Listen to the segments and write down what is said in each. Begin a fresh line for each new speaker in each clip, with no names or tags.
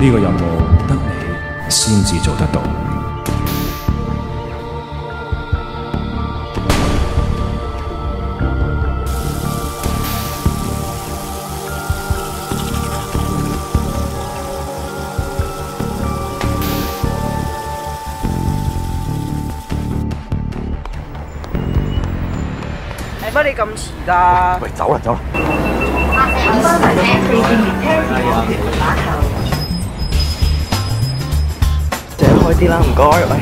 呢個任務得你先至做得到。
係乜你咁遲㗎？
喂，走啦走啦！借開啲啦，唔該。喂，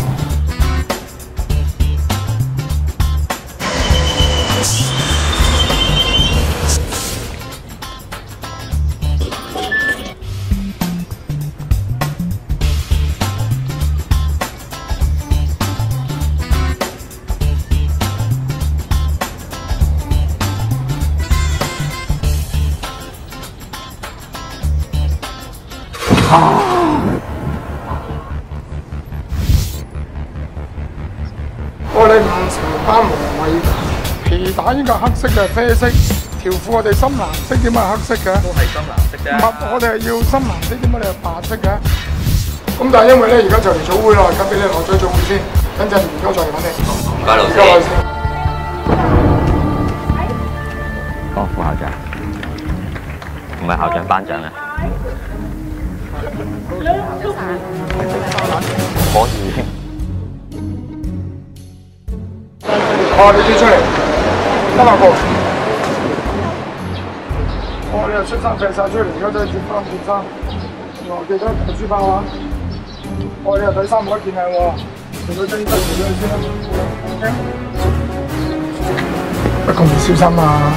我哋唔成班無謂皮帶應該黑色嘅啡色，条裤我哋深蓝色点解黑色嘅？都系深蓝色啫。唔係，我哋系要深蓝色，点解你系白色嘅？咁但系因为咧，而家就嚟早会啦，咁俾你落咗早會先，等阵唔该再嚟揾你。
唔该老
唔該老
師。
師。
哦，副校长，唔系校长班長啊。可以。
哦，你跳出嚟，得啦個。哦，你又出衫掟晒出嚟，而家真係接翻件衫。哦，記得睇書包啊。哦，你又睇衫唔可以見靚喎，除咗真得除咗先啦。乜咁唔小心啊？